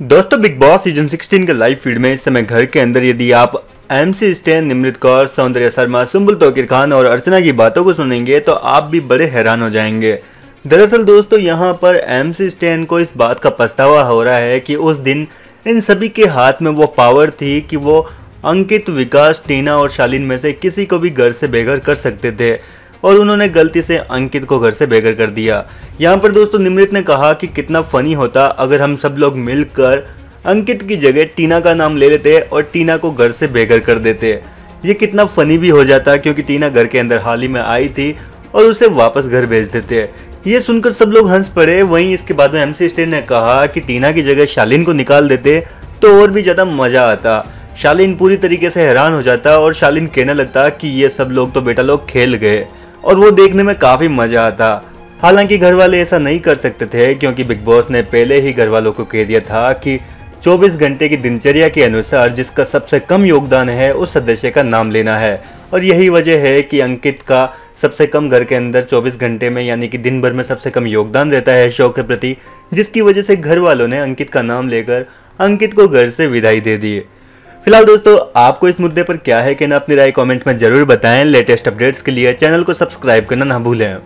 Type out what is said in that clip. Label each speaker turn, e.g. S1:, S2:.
S1: दोस्तों big boss season 16 के live feed में इस समय घर के अंदर यदि आप एमसी स्टेन निमृत कौर सौंदर्य शर्मा सुम्बुल तोकिर खान और अर्चना की बातों को सुनेंगे तो आप भी बड़े हैरान हो जाएँगे। दरअसल दोस्तों, यहाँ पर एमसी स्टेन को इस बात का पछतावा हो रहा है कि उस दिन इन सभी के हाथ में वो पावर थी कि वो अंकित, विकास, टीना और शालीन में से किसी को भी घर से बेघर कर सकते थे। और उन्होंने गलती से अंकित को घर से बेघर कर दिया। यहाँ पर दोस्तों, निमृत ने कहा कि कितना फनी होता अगर हम सब लोग मिलकर अंकित की जगह टीना का नाम ले लेते और टीना को घर से बेघर कर देते। ये कितना फनी भी हो जाता क्योंकि टीना घर के अंदर हाल ही में आई थी और उसे वापस घर भेज देते। ये सुनकर सब लोग हंस पड़े। वहीं इसके बाद में एमसी स्टेन ने कहा कि टीना की जगह शालीन को निकाल देते तो और भी ज़्यादा मज़ा आता। शालीन पूरी तरीके से हैरान हो जाता और शालीन कहने लगता कि ये सब लोग तो बेटा लोग खेल गए। और वो देखने में काफ़ी मज़ा आता। हालाँकि घर वाले ऐसा नहीं कर सकते थे, क्योंकि बिग बॉस ने पहले ही घर वालों को कह दिया था कि 24 घंटे की दिनचर्या के अनुसार जिसका सबसे कम योगदान है, उस सदस्य का नाम लेना है। और यही वजह है कि अंकित का सबसे कम घर के अंदर 24 घंटे में, यानी कि दिन भर में सबसे कम योगदान रहता है शो के प्रति, जिसकी वजह से घर वालों ने अंकित का नाम लेकर अंकित को घर से विदाई दे दी। फ़िलहाल दोस्तों, आपको इस मुद्दे पर क्या है कि ना, अपनी राय कमेंट में ज़रूर बताएँ। लेटेस्ट अपडेट्स के लिए चैनल को सब्सक्राइब करना ना भूलें।